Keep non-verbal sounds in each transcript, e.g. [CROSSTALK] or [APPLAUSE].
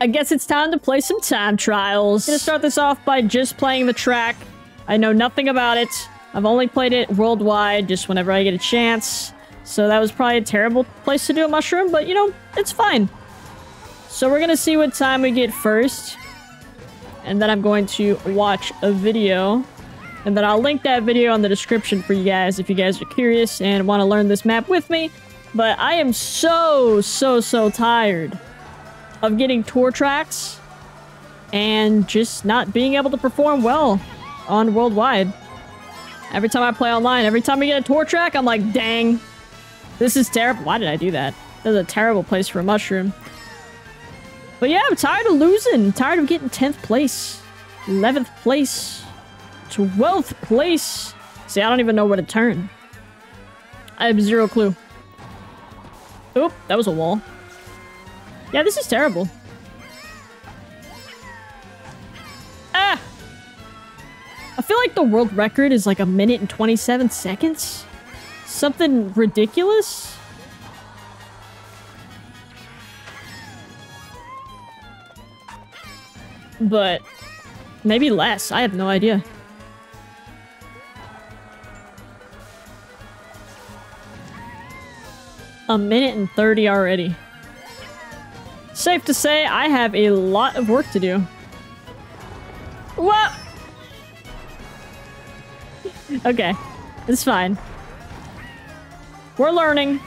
I guess it's time to play some time trials. I'm Gonna start this off by just playing the track. I know nothing about it. I've only played it worldwide, just whenever I get a chance. So that was probably a terrible place to do a mushroom, but you know, it's fine. So we're gonna see what time we get first. And then I'm going to watch a video. And then I'll link that video in the description for you guys if you guys are curious and want to learn this map with me. But I am so, so, so tired of getting tour tracks and just not being able to perform well on worldwide. Every time I play online, every time I get a tour track, I'm like, dang, this is terrible. Why did I do that? That's a terrible place for a mushroom. But yeah, I'm tired of losing. I'm tired of getting 10th place, 11th place, 12th place. See, I don't even know where to turn. I have zero clue. Oop, that was a wall. Yeah, this is terrible. Ah! I feel like the world record is like a minute and 27 seconds. Something ridiculous. But maybe less. I have no idea. A minute and 30 already. Safe to say, I have a lot of work to do. What? okay, it's fine. We're learning.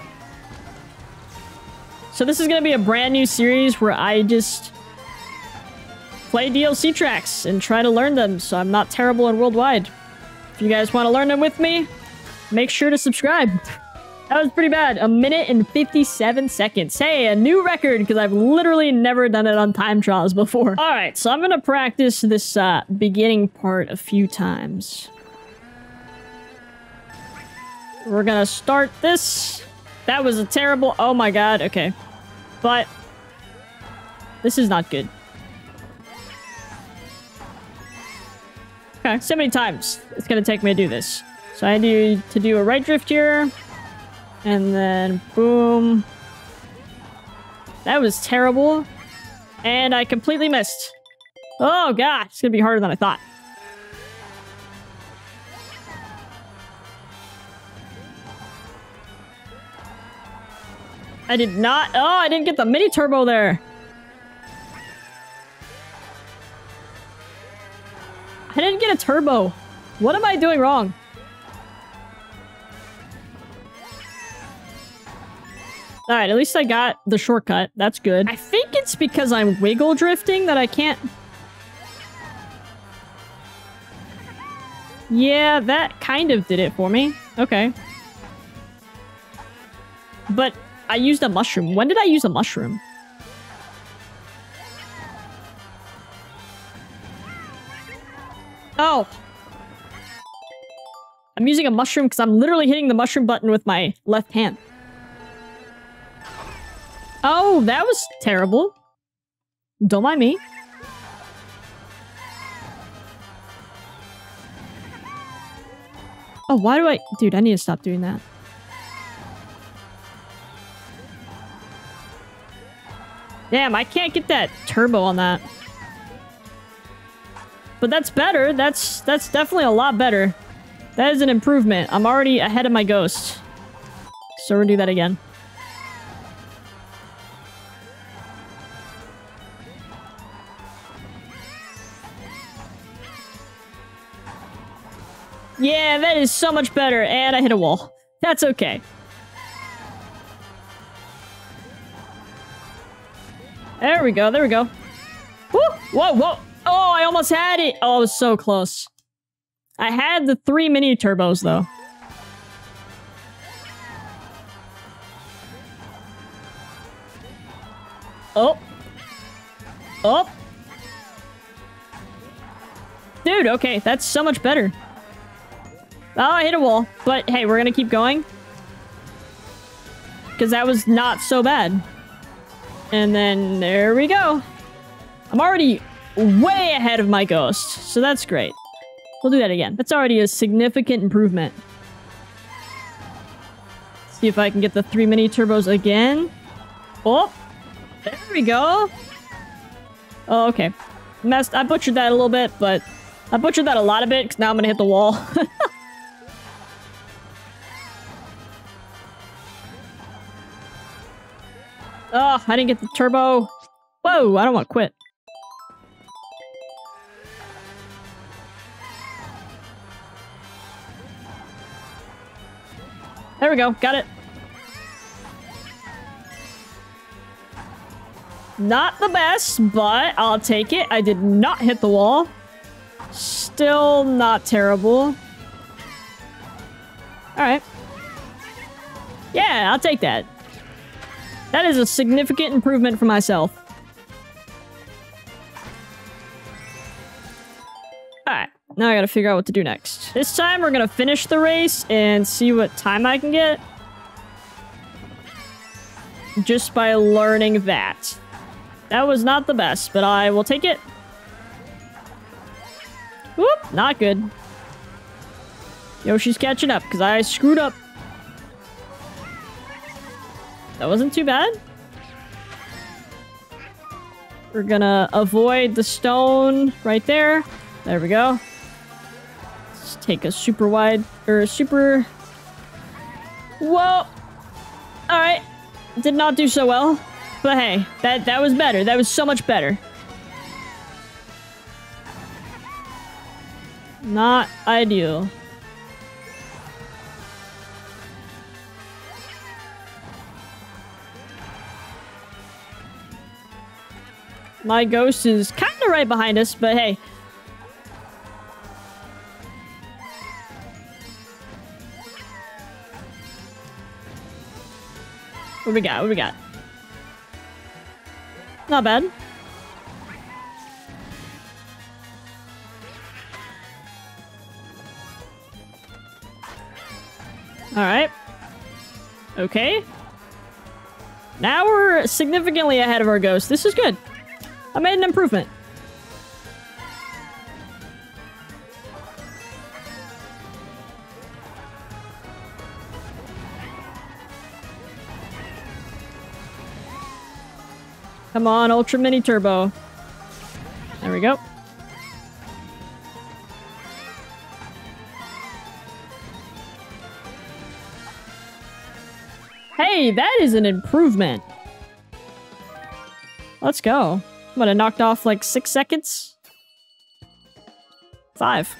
So this is going to be a brand new series where I just play DLC tracks and try to learn them so I'm not terrible in worldwide. If you guys want to learn them with me, make sure to subscribe. That was pretty bad. A minute and 57 seconds. Hey, a new record because I've literally never done it on time trials before. All right, so I'm going to practice this uh, beginning part a few times. We're going to start this. That was a terrible... Oh my god, okay. But this is not good. Okay, so many times it's going to take me to do this. So I need to do a right drift here. And then, boom. That was terrible. And I completely missed. Oh, God. It's to be harder than I thought. I did not... Oh, I didn't get the mini turbo there. I didn't get a turbo. What am I doing wrong? Alright, at least I got the shortcut. That's good. I think it's because I'm wiggle drifting that I can't... Yeah, that kind of did it for me. Okay. But I used a mushroom. When did I use a mushroom? Oh. I'm using a mushroom because I'm literally hitting the mushroom button with my left hand. Oh, that was terrible. Don't mind me. Oh, why do I... Dude, I need to stop doing that. Damn, I can't get that turbo on that. But that's better. That's that's definitely a lot better. That is an improvement. I'm already ahead of my ghost. So we'll do that again. That is so much better. And I hit a wall. That's okay. There we go, there we go. Woo! Whoa, whoa! Oh, I almost had it! Oh, I was so close. I had the three mini turbos, though. Oh. Oh. Dude, okay, that's so much better. Oh, I hit a wall. But hey, we're gonna keep going. Because that was not so bad. And then there we go. I'm already way ahead of my ghost, so that's great. We'll do that again. That's already a significant improvement. See if I can get the three mini turbos again. Oh, there we go. Oh, okay. Messed. I butchered that a little bit, but I butchered that a lot of bit because now I'm gonna hit the wall. [LAUGHS] oh, I didn't get the turbo. Whoa, I don't want to quit. There we go. Got it. Not the best, but I'll take it. I did not hit the wall. Still not terrible. Alright. Yeah, I'll take that. That is a significant improvement for myself. Alright, now I gotta figure out what to do next. This time we're gonna finish the race and see what time I can get. Just by learning that. That was not the best, but I will take it. Whoop, not good. Yoshi's catching up, because I screwed up. That wasn't too bad. We're gonna avoid the stone right there. There we go. Let's take a super wide, or a super... Whoa! Alright. Did not do so well. But hey, that, that was better. That was so much better. Not ideal. My ghost is kind of right behind us, but hey. What we got? What we got? Not bad. Alright. Okay. Now we're significantly ahead of our ghost. This is good. I made an improvement. Come on, Ultra Mini Turbo. There we go. Hey, that is an improvement. Let's go. What, I knocked off like six seconds? Five.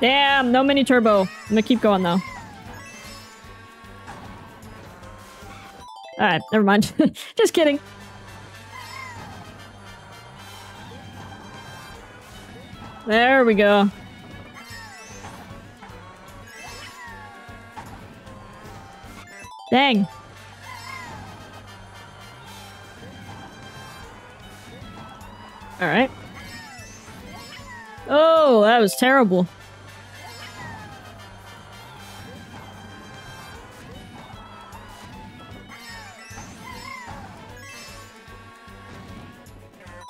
Damn, no mini turbo. I'm gonna keep going though. Alright, never mind. [LAUGHS] Just kidding. There we go. Dang. Alright. Oh, that was terrible.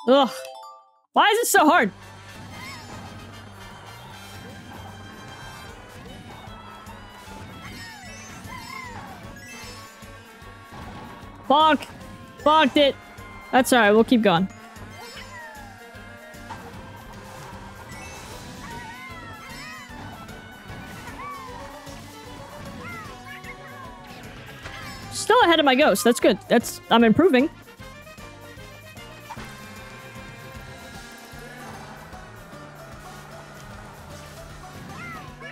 Ugh. Why is it so hard? Bonk! Bonked it! That's alright, we'll keep going. Still ahead of my ghost. That's good. That's I'm improving.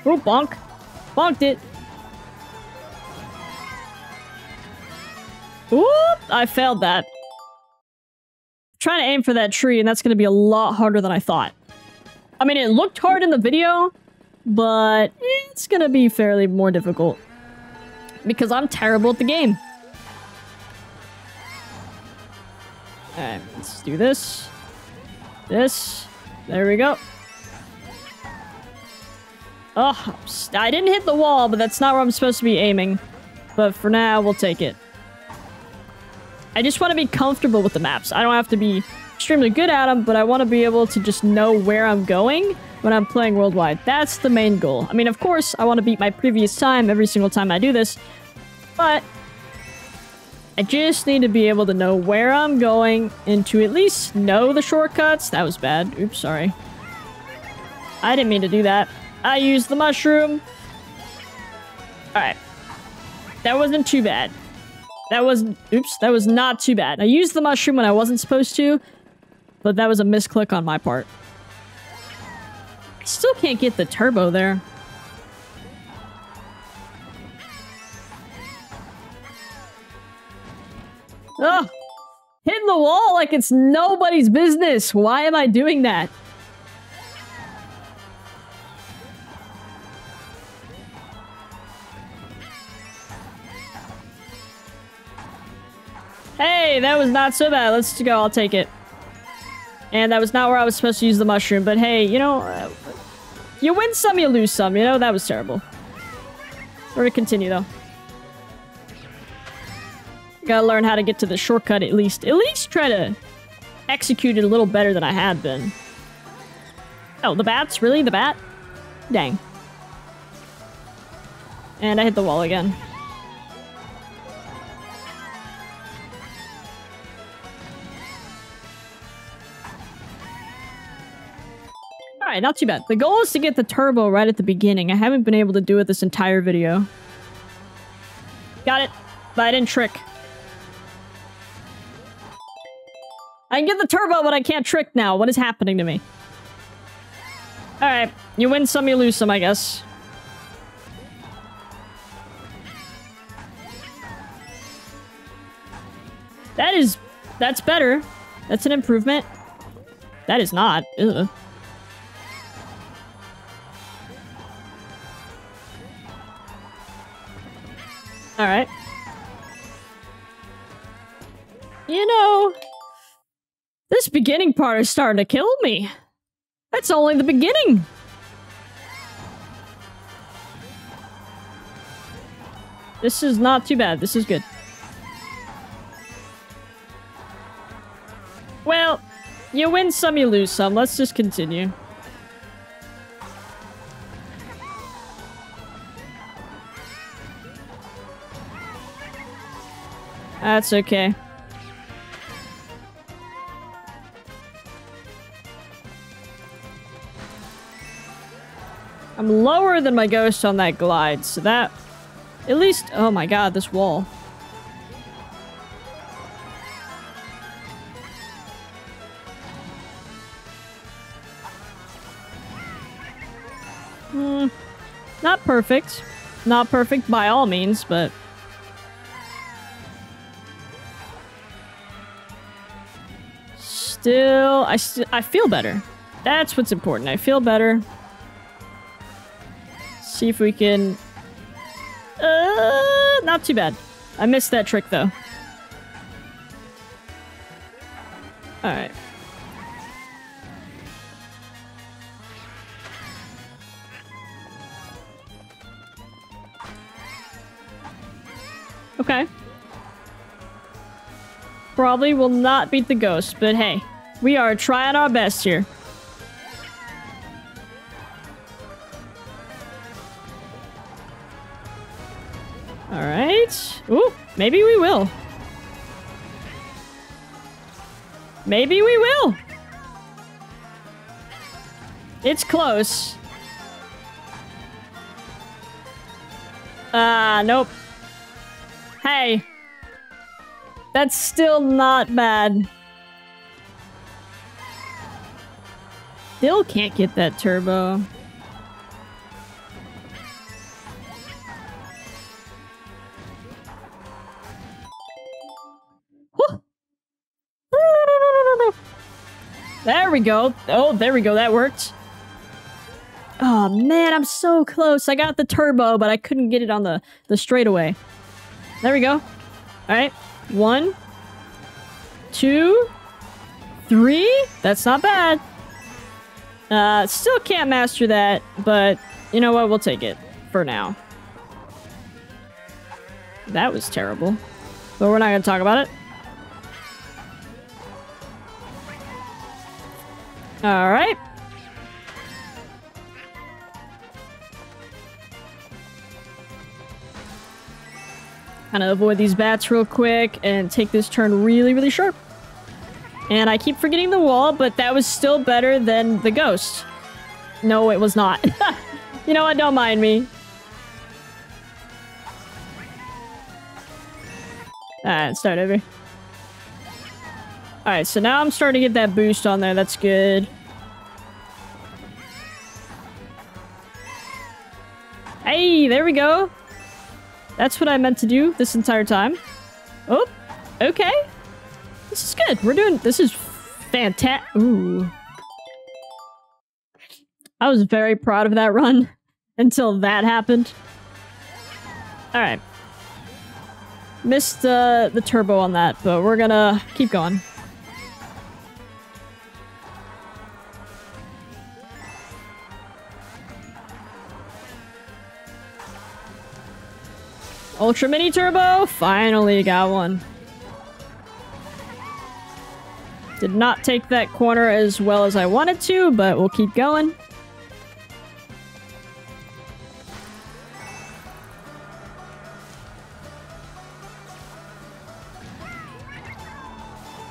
Oh, bonk. Bonked it. Oop! I failed that. Trying to aim for that tree, and that's going to be a lot harder than I thought. I mean, it looked hard in the video, but it's going to be fairly more difficult. Because I'm terrible at the game. Alright, let's do this. This. There we go. Oh, I didn't hit the wall, but that's not where I'm supposed to be aiming. But for now, we'll take it. I just want to be comfortable with the maps. I don't have to be extremely good at them, but I want to be able to just know where I'm going when I'm playing worldwide. That's the main goal. I mean, of course, I want to beat my previous time every single time I do this, But I just need to be able to know where I'm going and to at least know the shortcuts. That was bad. Oops, sorry. I didn't mean to do that. I used the mushroom. Alright. That wasn't too bad. That was... Oops, that was not too bad. I used the mushroom when I wasn't supposed to, but that was a misclick on my part. Still can't get the turbo there. Ugh! Hitting the wall like it's nobody's business! Why am I doing that? Hey, that was not so bad. Let's go. I'll take it. And that was not where I was supposed to use the mushroom. But hey, you know, uh, you win some, you lose some. You know, that was terrible. We're gonna continue, though. Gotta learn how to get to the shortcut at least. At least try to execute it a little better than I had been. Oh, the bats? Really? The bat? Dang. And I hit the wall again. Not too bad. The goal is to get the turbo right at the beginning. I haven't been able to do it this entire video. Got it. But I didn't trick. I can get the turbo, but I can't trick now. What is happening to me? Alright. You win some, you lose some, I guess. That is... That's better. That's an improvement. That is not. Ugh. Alright. You know, this beginning part is starting to kill me. That's only the beginning. This is not too bad. This is good. Well, you win some, you lose some. Let's just continue. That's okay. I'm lower than my ghost on that glide, so that... At least... Oh my god, this wall. Hmm. Not perfect. Not perfect by all means, but... Still... I, st I feel better. That's what's important. I feel better. See if we can... Uh, not too bad. I missed that trick, though. Probably will not beat the ghost, but hey, we are trying our best here. Alright. Ooh, maybe we will. Maybe we will. It's close. Ah, uh, nope. Hey. That's still not bad. Still can't get that turbo. There we go. Oh, there we go. That worked. Oh, man, I'm so close. I got the turbo, but I couldn't get it on the, the straightaway. There we go. All right. One. Two. Three. That's not bad. Uh, still can't master that, but you know what? We'll take it for now. That was terrible. But we're not going to talk about it. All right. Kind of avoid these bats real quick and take this turn really, really sharp. And I keep forgetting the wall, but that was still better than the ghost. No, it was not. [LAUGHS] you know what? Don't mind me. Alright, start over. Alright, so now I'm starting to get that boost on there. That's good. Hey, there we go. That's what I meant to do this entire time. Oh, okay. This is good. We're doing... This is fantastic. Ooh. I was very proud of that run [LAUGHS] until that happened. Alright. Missed uh, the turbo on that, but we're gonna keep going. Ultra Mini Turbo? Finally got one. Did not take that corner as well as I wanted to, but we'll keep going.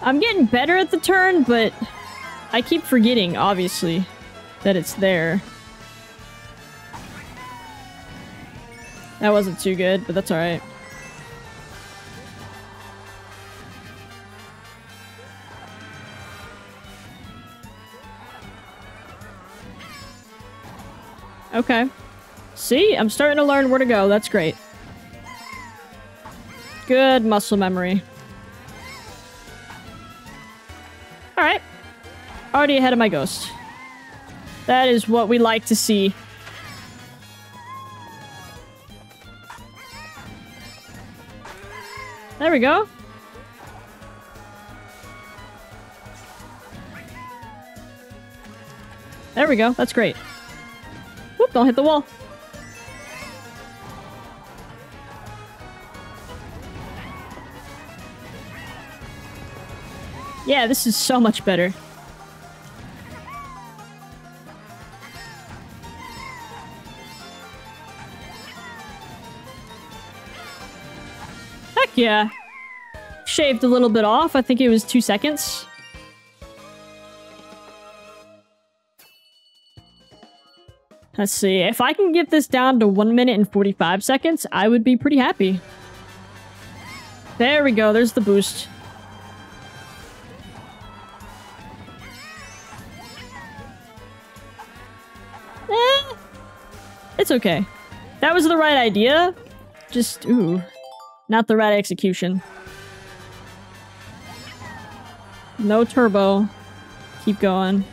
I'm getting better at the turn, but I keep forgetting, obviously, that it's there. That wasn't too good, but that's alright. Okay. See? I'm starting to learn where to go. That's great. Good muscle memory. Alright. Already ahead of my ghost. That is what we like to see. There we go. There we go. That's great. Whoop, don't hit the wall. Yeah, this is so much better. Yeah. Shaved a little bit off. I think it was two seconds. Let's see. If I can get this down to 1 minute and 45 seconds, I would be pretty happy. There we go. There's the boost. Eh, it's okay. That was the right idea. Just, ooh. Not the right execution. No turbo. Keep going.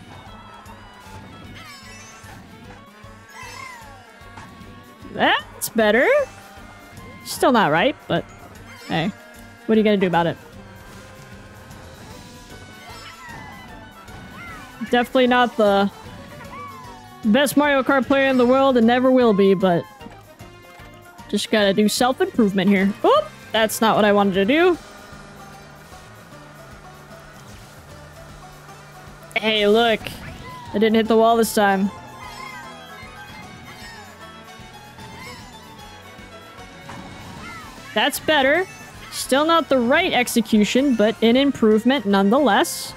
That's better. Still not right, but hey. What are you gonna do about it? Definitely not the best Mario Kart player in the world and never will be, but just gotta do self-improvement here. Oop! That's not what I wanted to do. Hey, look. I didn't hit the wall this time. That's better. Still not the right execution, but an improvement nonetheless.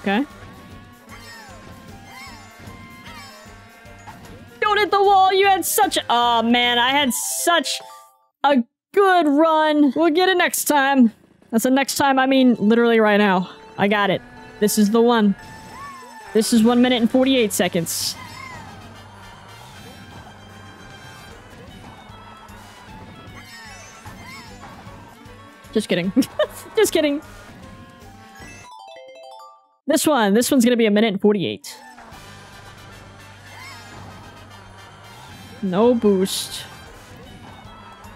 Okay. Don't hit the wall! You had such- Oh man, I had such a good run! We'll get it next time. That's the next time, I mean literally right now. I got it. This is the one. This is 1 minute and 48 seconds. Just kidding. [LAUGHS] Just kidding. This one. This one's gonna be a minute and 48. No boost.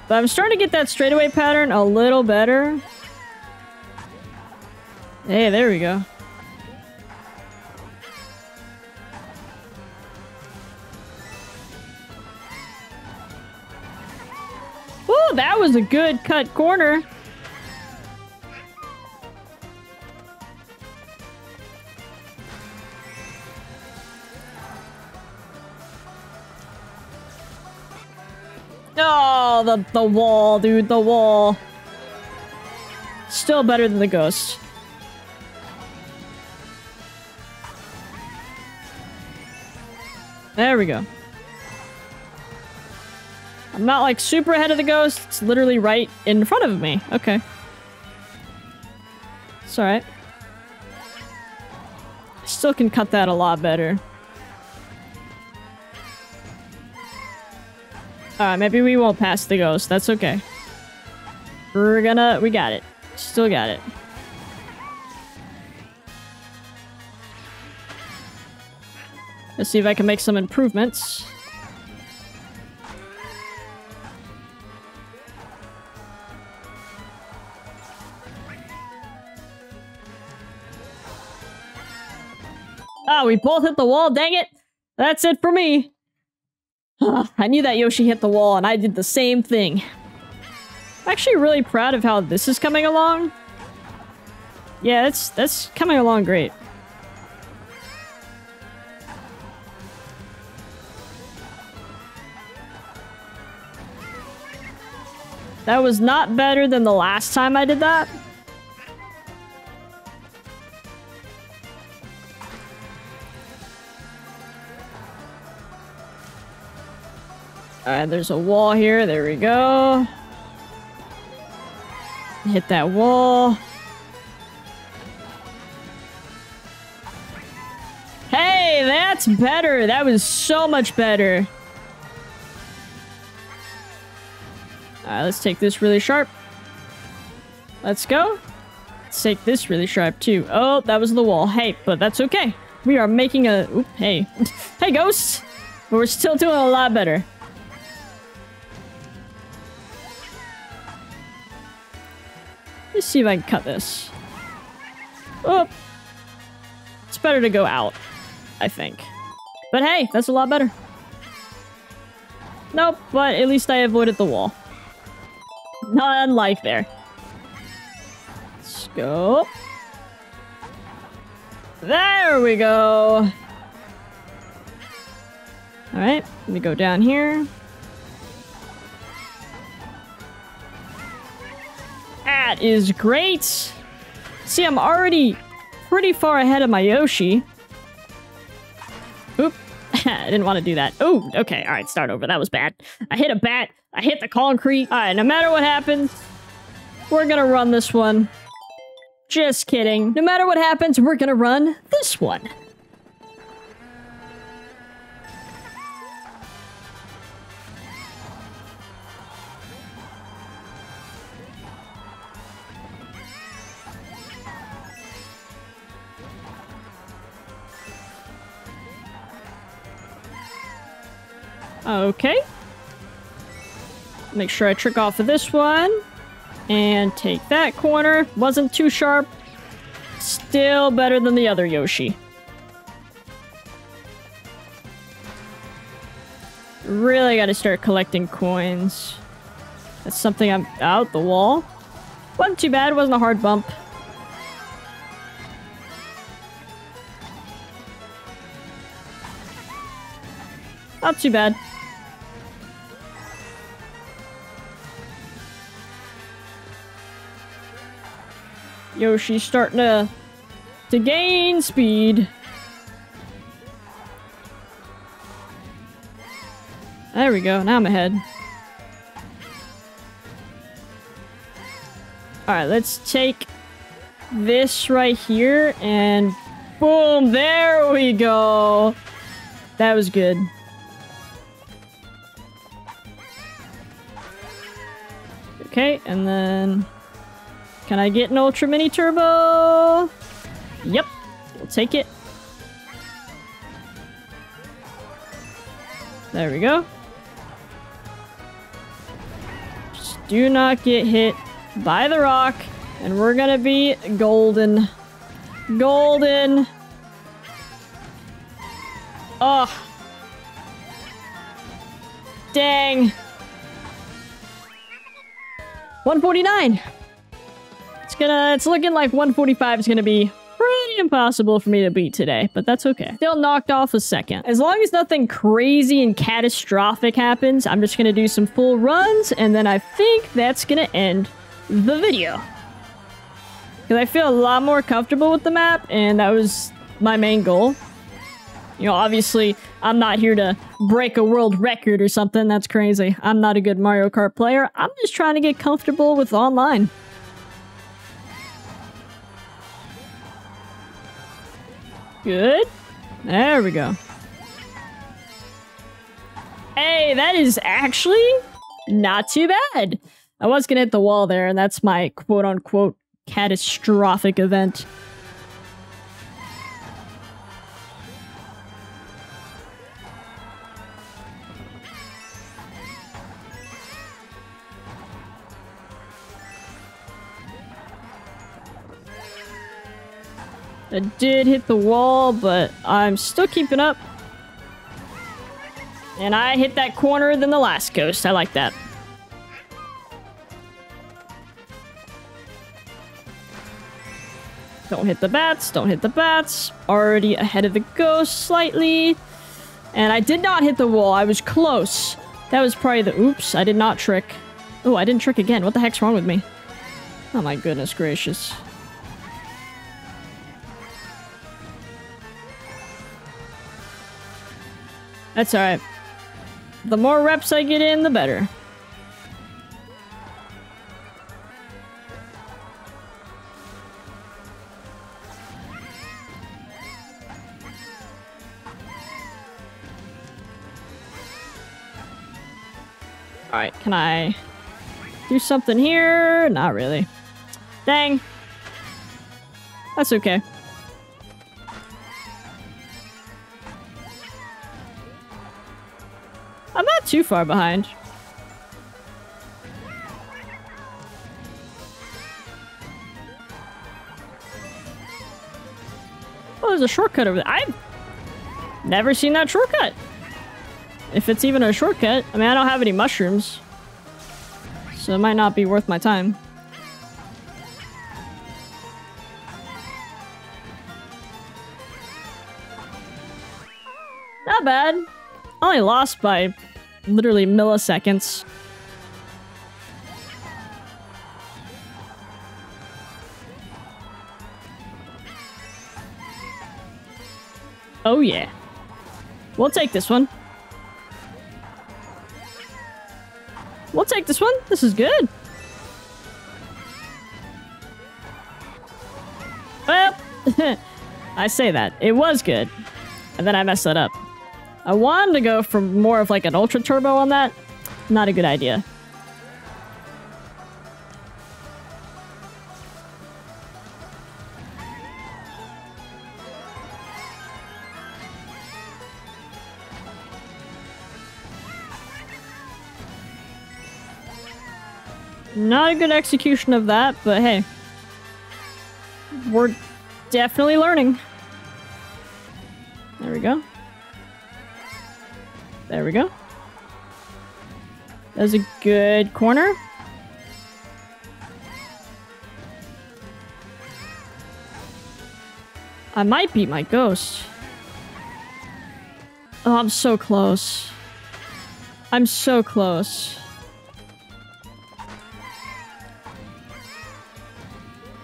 But I'm starting to get that straightaway pattern a little better. Hey, there we go. Ooh, that was a good cut corner. The, the wall, dude, the wall. Still better than the ghost. There we go. I'm not like super ahead of the ghost. It's literally right in front of me. Okay. It's alright. Still can cut that a lot better. Alright, maybe we won't pass the ghost. That's okay. We're gonna... We got it. Still got it. Let's see if I can make some improvements. Oh, we both hit the wall, dang it! That's it for me! [LAUGHS] I knew that Yoshi hit the wall and I did the same thing. I'm actually really proud of how this is coming along. Yeah, that's, that's coming along great. That was not better than the last time I did that. Alright, there's a wall here. There we go. Hit that wall. Hey, that's better. That was so much better. Alright, let's take this really sharp. Let's go. Let's take this really sharp, too. Oh, that was the wall. Hey, but that's okay. We are making a... Oop, hey. [LAUGHS] hey, ghosts! But we're still doing a lot better. See if I can cut this. Oh. It's better to go out, I think. But hey, that's a lot better. Nope, but at least I avoided the wall. Not unlike there. Let's go. There we go. Alright, let me go down here. That is great. See, I'm already pretty far ahead of my Yoshi. Oop. [LAUGHS] I didn't want to do that. Oh, okay. All right, start over. That was bad. I hit a bat. I hit the concrete. All right, no matter what happens, we're going to run this one. Just kidding. No matter what happens, we're going to run this one. Okay. Make sure I trick off of this one. And take that corner. Wasn't too sharp. Still better than the other Yoshi. Really gotta start collecting coins. That's something I'm out the wall. Wasn't too bad, wasn't a hard bump. Not too bad. Yoshi's starting to, to gain speed. There we go. Now I'm ahead. Alright, let's take this right here and boom, there we go. That was good. Okay, and then can I get an Ultra Mini Turbo? Yep. We'll take it. There we go. Just do not get hit by the rock. And we're gonna be golden. Golden. Oh. Dang. 149. It's gonna, it's looking like 145 is gonna be pretty impossible for me to beat today, but that's okay. Still knocked off a second. As long as nothing crazy and catastrophic happens, I'm just gonna do some full runs, and then I think that's gonna end the video. Because I feel a lot more comfortable with the map, and that was my main goal. You know, obviously, I'm not here to break a world record or something. That's crazy. I'm not a good Mario Kart player. I'm just trying to get comfortable with online. Good. There we go. Hey, that is actually not too bad. I was gonna hit the wall there, and that's my quote-unquote catastrophic event. I did hit the wall, but I'm still keeping up. And I hit that corner than the last ghost. I like that. Don't hit the bats, don't hit the bats. Already ahead of the ghost slightly. And I did not hit the wall, I was close. That was probably the- oops, I did not trick. Oh, I didn't trick again. What the heck's wrong with me? Oh my goodness gracious. That's alright. The more reps I get in, the better. Alright, can I do something here? Not really. Dang. That's okay. I'm not too far behind. Oh, there's a shortcut over there. I've never seen that shortcut. If it's even a shortcut. I mean, I don't have any mushrooms. So it might not be worth my time. Not bad. Only lost by literally milliseconds. Oh yeah. We'll take this one. We'll take this one. This is good. Well, [LAUGHS] I say that. It was good. And then I messed that up. I wanted to go for more of like an ultra turbo on that. Not a good idea. Not a good execution of that, but hey. We're definitely learning. There we go. There we go. That was a good corner. I might beat my ghost. Oh, I'm so close. I'm so close.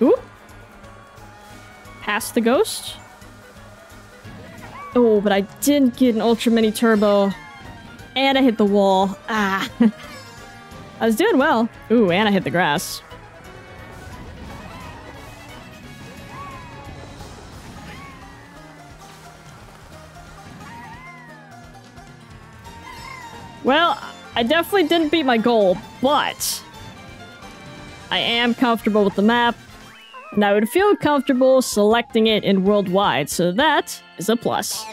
Ooh. Past the ghost? Oh, but I didn't get an Ultra Mini Turbo. And I hit the wall. Ah. [LAUGHS] I was doing well. Ooh, and I hit the grass. Well, I definitely didn't beat my goal, but I am comfortable with the map, and I would feel comfortable selecting it in worldwide, so that is a plus.